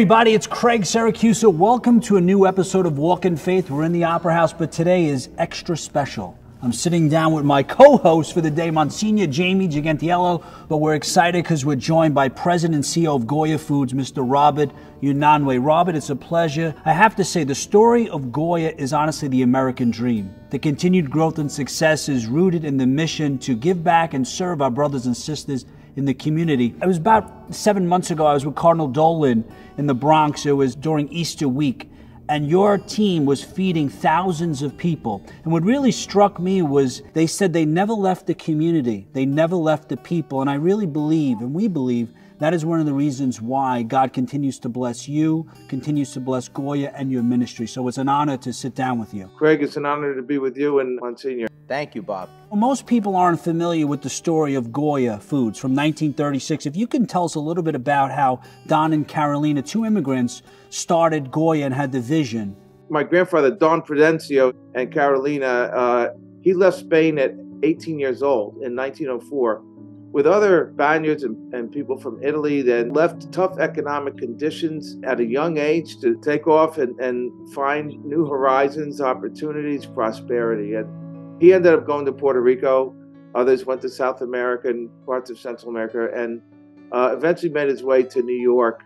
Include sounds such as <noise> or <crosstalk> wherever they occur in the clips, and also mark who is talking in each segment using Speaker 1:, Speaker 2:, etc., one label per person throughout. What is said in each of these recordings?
Speaker 1: Everybody, it's Craig Syracusa. Welcome to a new episode of Walk in Faith. We're in the Opera House, but today is extra special. I'm sitting down with my co-host for the day, Monsignor Jamie Gigantiello, but we're excited because we're joined by President and CEO of Goya Foods, Mr. Robert Unanue. Robert, it's a pleasure. I have to say, the story of Goya is honestly the American dream. The continued growth and success is rooted in the mission to give back and serve our brothers and sisters in the community. It was about seven months ago. I was with Cardinal Dolan in the Bronx. It was during Easter week. And your team was feeding thousands of people. And what really struck me was they said they never left the community, they never left the people. And I really believe, and we believe, that is one of the reasons why God continues to bless you, continues to bless Goya and your ministry. So it's an honor to sit down with you.
Speaker 2: Craig, it's an honor to be with you and Monsignor.
Speaker 3: Thank you, Bob.
Speaker 1: Well, most people aren't familiar with the story of Goya Foods from 1936. If you can tell us a little bit about how Don and Carolina, two immigrants, started Goya and had the vision.
Speaker 2: My grandfather, Don Prudencio, and Carolina, uh, he left Spain at 18 years old in 1904 with other Spaniards and, and, people from Italy that left tough economic conditions at a young age to take off and, and find new horizons, opportunities, prosperity. And he ended up going to Puerto Rico. Others went to South America and parts of Central America, and uh, eventually made his way to New York.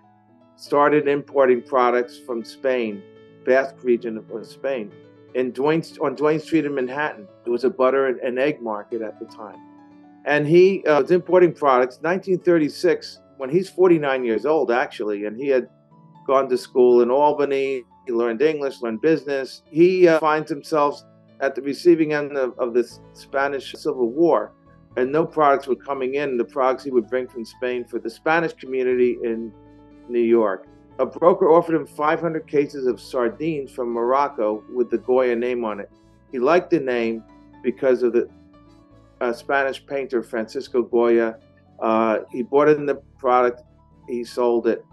Speaker 2: Started importing products from Spain, Basque region of Spain. In Duane, on Duane Street in Manhattan, there was a butter and egg market at the time and he uh, was importing products. 1936, when he's 49 years old, actually, and he had gone to school in Albany. He learned English, learned business. He uh, finds himself at the receiving end of, of this Spanish Civil War, and no products were coming in. The products he would bring from Spain for the Spanish community in New York. A broker offered him 500 cases of sardines from Morocco with the Goya name on it. He liked the name because of the a Spanish painter, Francisco Goya. Uh, he bought in the product, he sold it,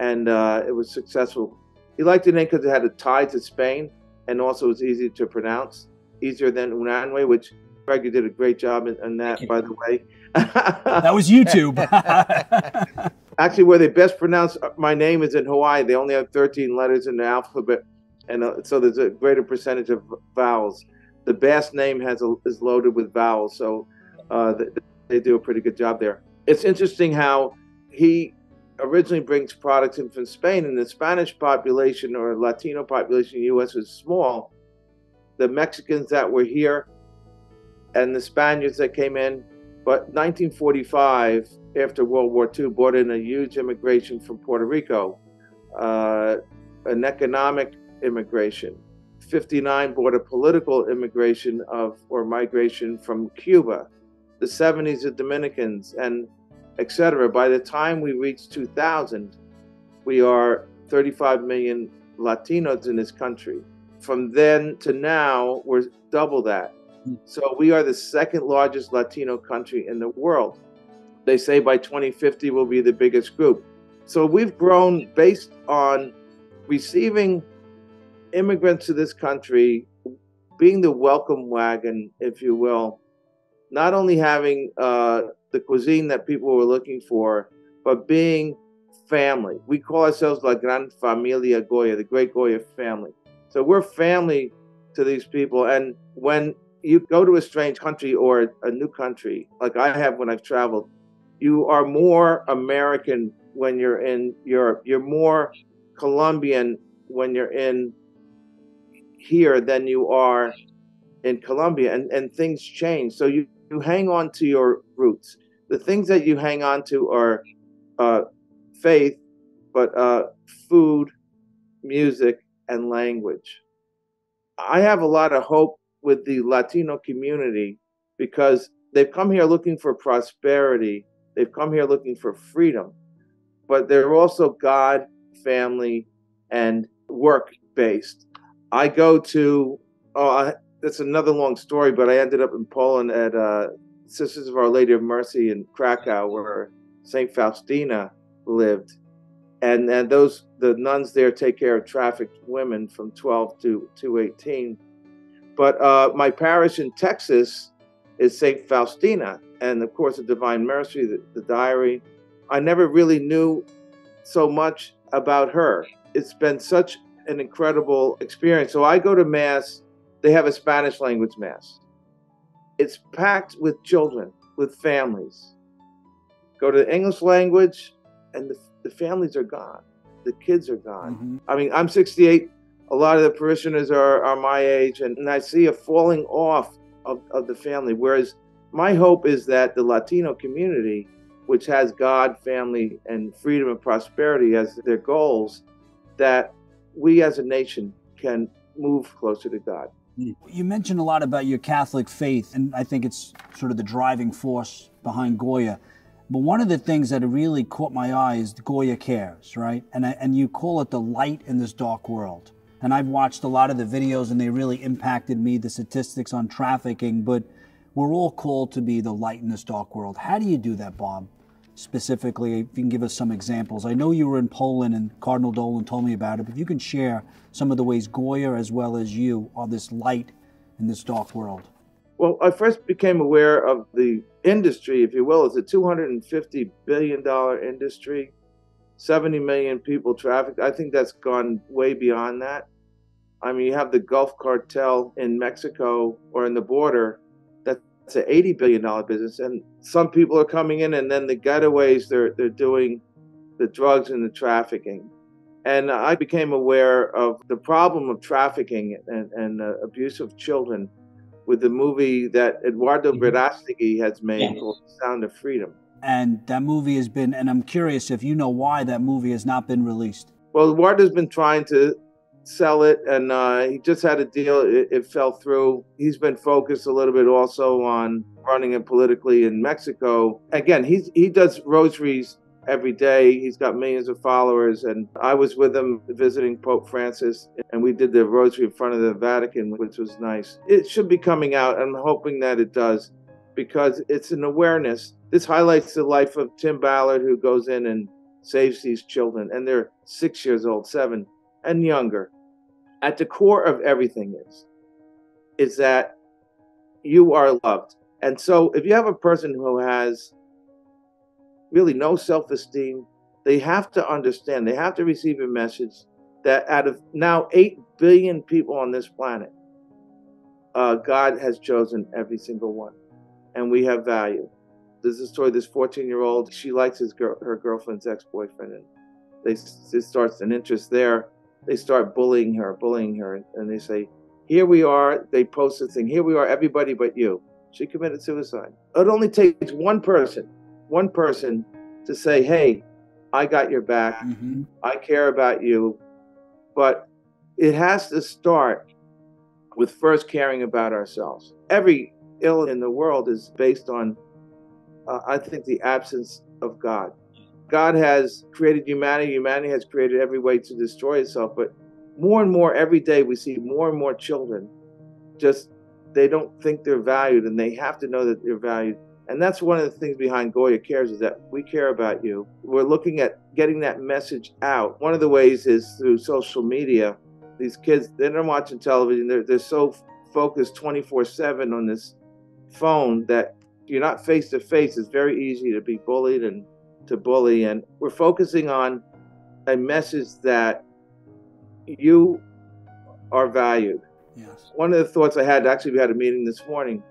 Speaker 2: and uh, it was successful. He liked the name because it had a tie to Spain and also was easy to pronounce, easier than Unanue, which Greg, you did a great job in, in that, by the way.
Speaker 1: that was YouTube. <laughs>
Speaker 2: Actually, where they best pronounce my name is in Hawaii. They only have 13 letters in the alphabet, and uh, so there's a greater percentage of vowels the Basque name has a, is loaded with vowels, so uh, they, they do a pretty good job there. It's interesting how he originally brings products in from Spain, and the Spanish population or Latino population in the U.S. is small. The Mexicans that were here and the Spaniards that came in, but 1945, after World War II, brought in a huge immigration from Puerto Rico, uh, an economic immigration. 59 brought a political immigration of or migration from Cuba, the 70s the Dominicans, and etc. By the time we reach 2000, we are 35 million Latinos in this country. From then to now, we're double that. Hmm. So we are the second largest Latino country in the world. They say by 2050 we'll be the biggest group. So we've grown based on receiving immigrants to this country being the welcome wagon, if you will, not only having uh, the cuisine that people were looking for, but being family. We call ourselves La Gran Familia Goya, the Great Goya family. So we're family to these people. And when you go to a strange country or a new country, like I have when I've traveled, you are more American when you're in Europe. You're more Colombian when you're in here than you are in Colombia, and, and things change. So you, you hang on to your roots. The things that you hang on to are uh, faith, but uh, food, music, and language. I have a lot of hope with the Latino community because they've come here looking for prosperity, they've come here looking for freedom, but they're also God, family, and work based. I go to oh, I, that's another long story, but I ended up in Poland at uh, Sisters of Our Lady of Mercy in Krakow, where Saint Faustina lived, and and those the nuns there take care of trafficked women from 12 to to 18. But uh, my parish in Texas is Saint Faustina, and of course the Divine Mercy, the, the diary. I never really knew so much about her. It's been such an incredible experience. So I go to Mass, they have a Spanish language Mass. It's packed with children, with families. Go to the English language, and the, the families are gone. The kids are gone. Mm-hmm. I mean, I'm 68. A lot of the parishioners are, are my age, and, and I see a falling off of, of the family. Whereas my hope is that the Latino community, which has God, family, and freedom and prosperity as their goals, that we as a nation can move closer to God.
Speaker 1: You mentioned a lot about your Catholic faith, and I think it's sort of the driving force behind Goya. But one of the things that really caught my eye is Goya Cares, right? And, I, and you call it the light in this dark world. And I've watched a lot of the videos, and they really impacted me, the statistics on trafficking. But we're all called to be the light in this dark world. How do you do that, Bob? Specifically, if you can give us some examples. I know you were in Poland and Cardinal Dolan told me about it, but if you can share some of the ways Goya as well as you are this light in this dark world.
Speaker 2: Well, I first became aware of the industry, if you will. It's a $250 billion industry, 70 million people trafficked. I think that's gone way beyond that. I mean, you have the Gulf cartel in Mexico or in the border it's an eighty billion dollar business, and some people are coming in, and then the getaways they're they're doing the drugs and the trafficking. And I became aware of the problem of trafficking and, and uh, abuse of children with the movie that Eduardo mm-hmm. Verástegui has made yes. called Sound of Freedom.
Speaker 1: And that movie has been, and I'm curious if you know why that movie has not been released.
Speaker 2: Well, Eduardo's been trying to sell it, and uh, he just had a deal. It, it, fell through. He's been focused a little bit also on running it politically in Mexico. Again, he's he does rosaries every day. He's got millions of followers, and I was with him visiting Pope Francis, and we did the rosary in front of the Vatican, which was nice. It should be coming out. I'm hoping that it does, because it's an awareness. This highlights the life of Tim Ballard, who goes in and saves these children, and they're six years old, seven, and younger at the core of everything is is that you are loved. And so if you have a person who has really no self-esteem, they have to understand, they have to receive a message that out of now 8 billion people on this planet, uh, God has chosen every single one. And we have value. There's a story, this 14 year old, she likes his girl, her girlfriend's ex boyfriend. And they, it starts an interest there they start bullying her, bullying her, and they say, Here we are. They post a thing, Here we are, everybody but you. She committed suicide. It only takes one person, one person to say, Hey, I got your back. Mm-hmm. I care about you. But it has to start with first caring about ourselves. Every ill in the world is based on, uh, I think, the absence of God. God has created humanity. Humanity has created every way to destroy itself. But more and more every day, we see more and more children just they don't think they're valued, and they have to know that they're valued. And that's one of the things behind Goya Cares is that we care about you. We're looking at getting that message out. One of the ways is through social media. These kids, they're not watching television. They're, they're so focused 24 7 on this phone that you're not face to face. It's very easy to be bullied and to bully. And we're focusing on a message that you are valued.
Speaker 1: Yes.
Speaker 2: One of the thoughts I had, actually, we had a meeting this morning,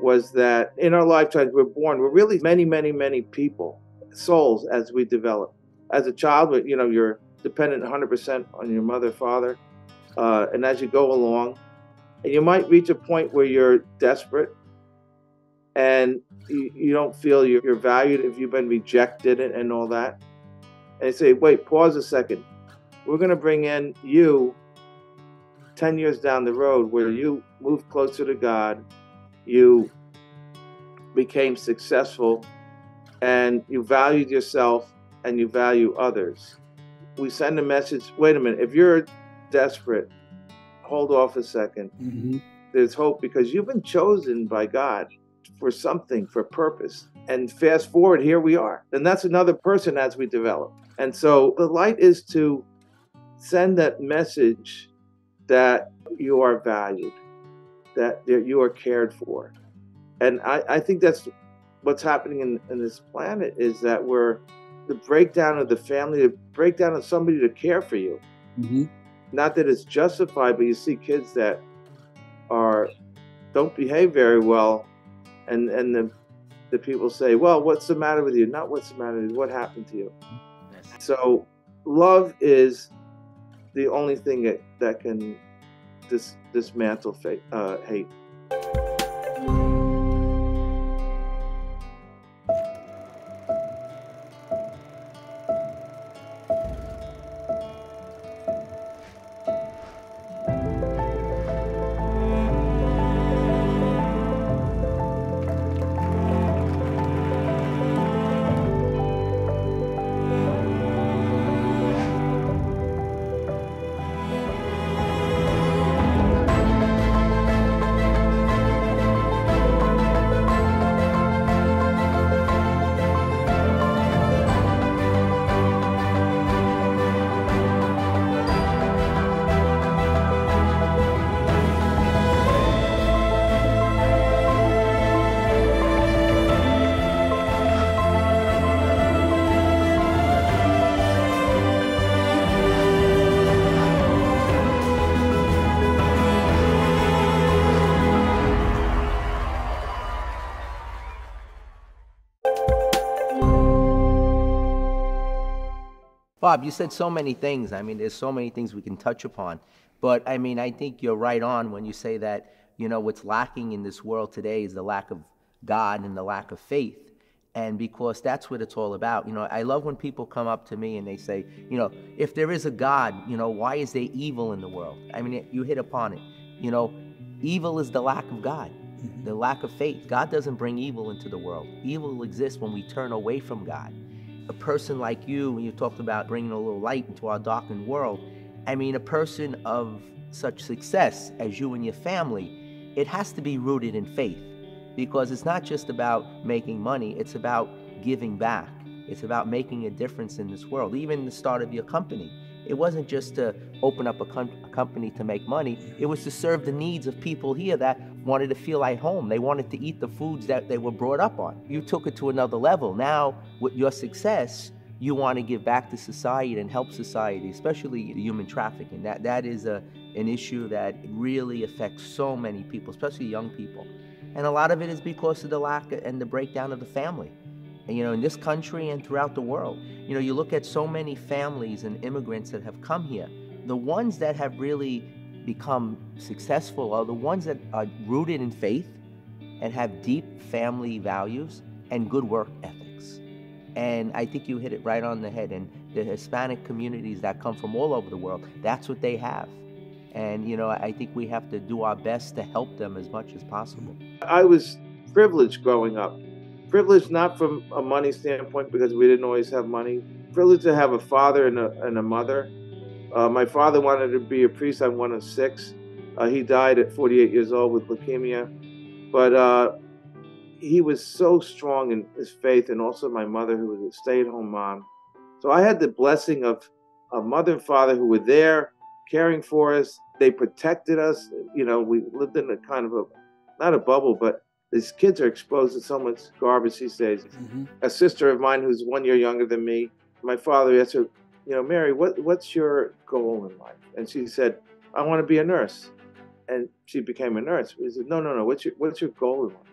Speaker 2: was that in our lifetimes, we're born, we're really many, many, many people, souls as we develop. As a child, you know, you're dependent 100% on your mother, father. Uh, and as you go along, and you might reach a point where you're desperate and you, you don't feel you're, you're, valued if you've been rejected and, and all that. And they say, wait, pause a second. We're going to bring in you 10 years down the road where you moved closer to God, you became successful, and you valued yourself and you value others. We send a message wait a minute, if you're desperate, hold off a 2nd mm-hmm. There's hope because you've been chosen by God for something, for purpose. And fast forward, here we are. And that's another person as we develop. And so the light is to send that message that you are valued, that you are cared for. And I, I think that's what's happening in, in this planet is that we're the breakdown of the family, the breakdown of somebody to care for you. Mm-hmm. Not that it's justified, but you see kids that are don't behave very well, and and the the people say, "Well, what's the matter with you?" Not what's the matter with you. What happened to you? Yes. So, love is the only thing that, that can dis, dismantle uh, hate.
Speaker 3: Bob, you said so many things. I mean, there's so many things we can touch upon. But I mean, I think you're right on when you say that, you know, what's lacking in this world today is the lack of God and the lack of faith. And because that's what it's all about. You know, I love when people come up to me and they say, you know, if there is a God, you know, why is there evil in the world? I mean, you hit upon it. You know, evil is the lack of God, mm-hmm. the lack of faith. God doesn't bring evil into the world. Evil exists when we turn away from God a person like you, when you talked about bringing a little light into our darkened world, I mean, a person of such success as you and your family, it has to be rooted in faith because it's not just about making money, it's about giving back. It's about making a difference in this world. Even the start of your company, it wasn't just to open up a, com- a, company to make money, it was to serve the needs of people here that wanted to feel like home. They wanted to eat the foods that they were brought up on. You took it to another level. Now, with your success, you want to give back to society and help society, especially human trafficking. That, that is a, an issue that really affects so many people, especially young people. And a lot of it is because of the lack and the breakdown of the family you know, in this country and throughout the world. You know, you look at so many families and immigrants that have come here. The ones that have really become successful are the ones that are rooted in faith and have deep family values and good work ethics. And I think you hit it right on the head. And the Hispanic communities that come from all over the world, that's what they have. And, you know, I think we have to do our best to help them as much as possible.
Speaker 2: I was privileged growing up privileged not from a money standpoint because we didn't always have money. Privileged to have a father and a, and a mother. Uh, my father wanted to be a priest. I'm one of six. Uh, he died at 48 years old with leukemia. But uh, he was so strong in his faith, and also my mother, who was a stay at home mom. So I had the blessing of a mother and father who were there caring for us. They protected us. You know, we lived in a kind of a, not a bubble, but these kids are exposed to so much garbage these days. Mm-hmm. A sister of mine who's one year younger than me, my father asked her, you know, Mary, what, what's your goal in life? And she said, I want to be a nurse. And she became a nurse. He said, no, no, no. What's your, what's your goal in life?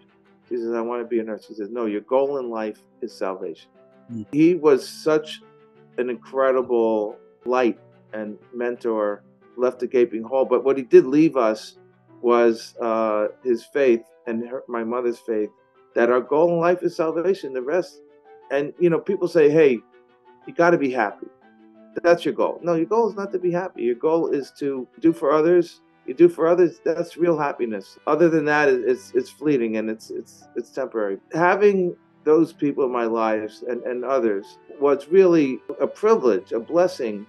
Speaker 2: She says, I want to be a nurse. He says, no, your goal in life is salvation. Mm-hmm. He was such an incredible light and mentor, left a gaping hole. But what he did leave us was uh, his faith and her, my mother's faith that our goal in life is salvation. The rest, and you know, people say, "Hey, you got to be happy." That's your goal. No, your goal is not to be happy. Your goal is to do for others. You do for others. That's real happiness. Other than that, it's it's fleeting and it's it's it's temporary. Having those people in my lives and, and others was really a privilege, a blessing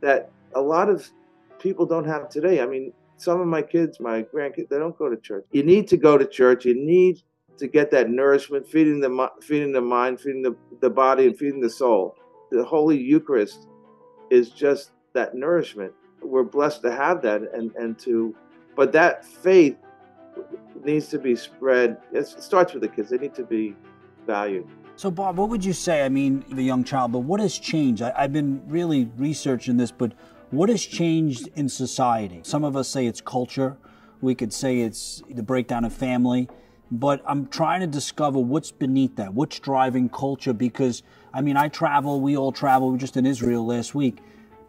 Speaker 2: that a lot of people don't have today. I mean, some of my kids, my grandkids, they don't go to church. You need to go to church. You need to get that nourishment, feeding the feeding the mind, feeding the, the body, and feeding the soul. The Holy Eucharist is just that nourishment. We're blessed to have that, and and to, but that faith needs to be spread. It starts with the kids. They need to be valued.
Speaker 1: So, Bob, what would you say? I mean, the young child, but what has changed? I, have been really researching this, but what has changed in society? Some of us say it's culture. We could say it's the breakdown of family. But I'm trying to discover what's beneath that, what's driving culture. Because, I mean, I travel, we all travel, we were just in Israel last week,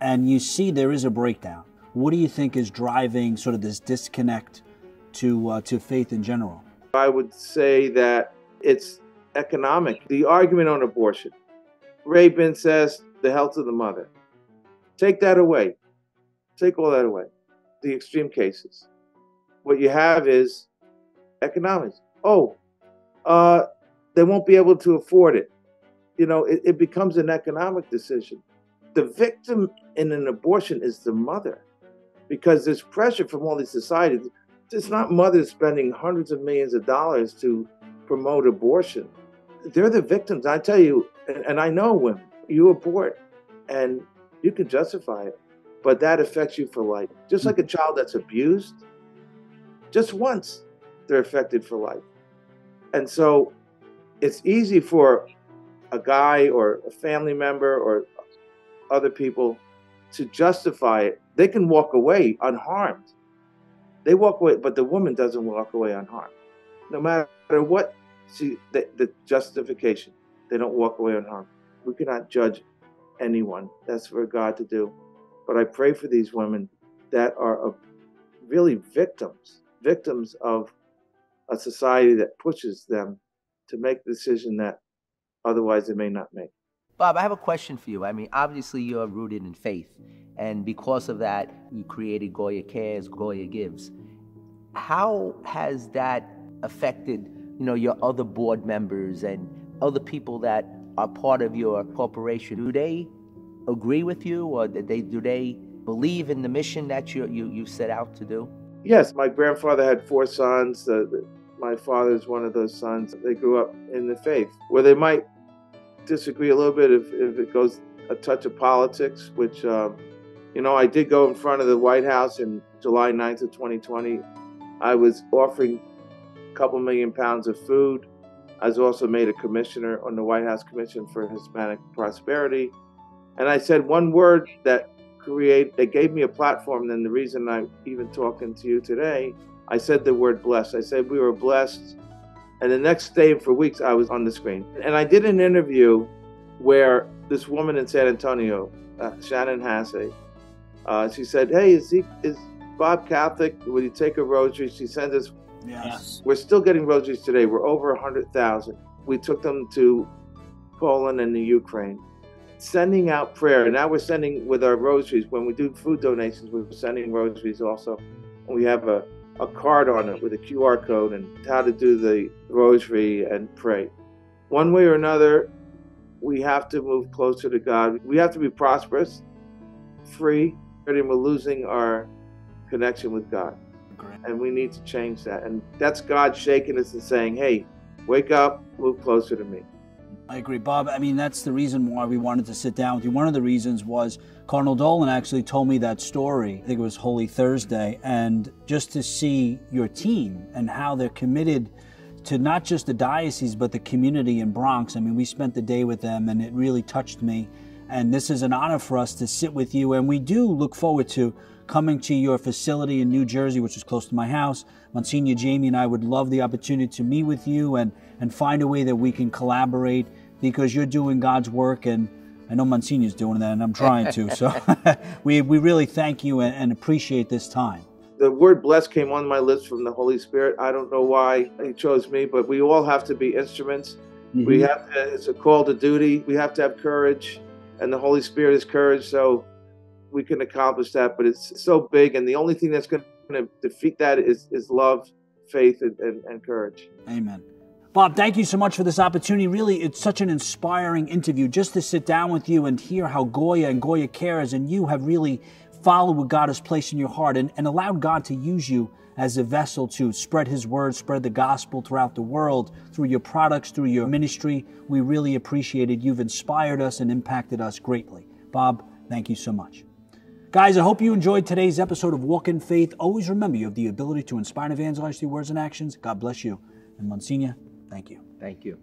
Speaker 1: and you see there is a breakdown. What do you think is driving sort of this disconnect to, uh, to faith in general?
Speaker 2: I would say that it's economic. The argument on abortion, Rabin says the health of the mother. Take that away. Take all that away. The extreme cases. What you have is economics. Oh, uh, they won't be able to afford it. You know, it, it becomes an economic decision. The victim in an abortion is the mother because there's pressure from all these societies. It's not mothers spending hundreds of millions of dollars to promote abortion. They're the victims. I tell you, and, and I know women, you abort and you can justify it, but that affects you for life. Just like a mm-hmm. child that's abused, just once, they're affected for life. And so it's easy for a guy or a family member or other people to justify it. They can walk away unharmed. They walk away, but the woman doesn't walk away unharmed. No matter what See, the, the justification, they don't walk away unharmed. We cannot judge anyone. That's for God to do. But I pray for these women that are really victims, victims of a society that pushes them to make the decision that otherwise they may not make.
Speaker 3: Bob, I have a question for you. I mean, obviously you're rooted in faith, and because of that, you created Goya Cares, Goya Gives. How has that affected you know, your other board members and other people that are part of your corporation, do they agree with you or do they, do they believe in the mission that you, you, you set out to do?
Speaker 2: Yes, my grandfather had four sons. Uh, my father is one of those sons. They grew up in the faith, where they might disagree a little bit if, if it goes a touch of politics, which, um, you know, I did go in front of the White House in July 9th of 2020. I was offering a couple million pounds of food. I was also made a commissioner on the White House Commission for Hispanic Prosperity. And I said one word that create that gave me a platform. And the reason I'm even talking to you today, I said the word blessed. I said we were blessed. And the next day for weeks I was on the screen. And I did an interview where this woman in San Antonio, uh, Shannon Hasse, uh, she said, "Hey, is he is Bob Catholic? Would you take a rosary?" She sent us
Speaker 1: Yes.
Speaker 2: We're still getting rosaries today. We're over 100,000. We took them to Poland and the Ukraine, sending out prayer. Now we're sending with our rosaries. When we do food donations, we're sending rosaries also. We have a, a card on it with a QR code and how to do the rosary and pray. One way or another, we have to move closer to God. We have to be prosperous, free, and we're losing our connection with God and we need to change that. And that's God shaking us and saying, hey, wake up, move closer to me.
Speaker 1: I agree, Bob. I mean, that's the reason why we wanted to sit down with you. One of the reasons was Cardinal Dolan actually told me that story. I think it was Holy Thursday. And just to see your team and how they're committed to not just the diocese, but the community in Bronx. I mean, we spent the day with them and it really touched me. And this is an honor for us to sit with you. And we do look forward to coming to your facility in New Jersey, which is close to my house. Monsignor Jamie and I would love the opportunity to meet with you and, and find a way that we can collaborate because you're doing God's work and I know Monsignor's doing that and I'm trying to. So <laughs> we, we really thank you and, and appreciate this time
Speaker 2: the word blessed came on my lips from the Holy Spirit. I don't know why He chose me, but we all have to be instruments. Mm-hmm. We have to, it's a call to duty. We have to have courage, and the Holy Spirit is courage. So we can accomplish that, but it's so big, and the only thing that's going to defeat that is is love, faith, and, and, and courage.
Speaker 1: Amen. Bob, thank you so much for this opportunity. Really, it's such an inspiring interview just to sit down with you and hear how Goya and Goya Cares and you have really followed what God has placed in your heart and, and allowed God to use you as a vessel to spread His word, spread the gospel throughout the world through your products, through your ministry. We really appreciate it. You've inspired us and impacted us greatly. Bob, thank you so much. Guys, I hope you enjoyed today's episode of Walk in Faith. Always remember you have the ability to inspire and evangelize through words and actions. God bless you. And Monsignor, thank you.
Speaker 3: Thank you.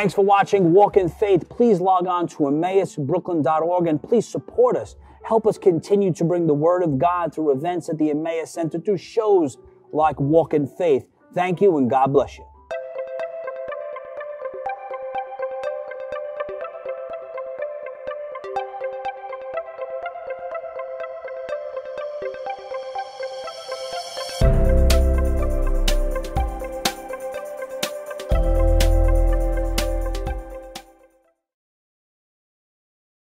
Speaker 1: Thanks for watching Walk in Faith. Please log on to emmausbrooklyn.org and please support us. Help us continue to bring the Word of God through events at the Emmaus Center, through shows like Walk in Faith. Thank you and God bless you.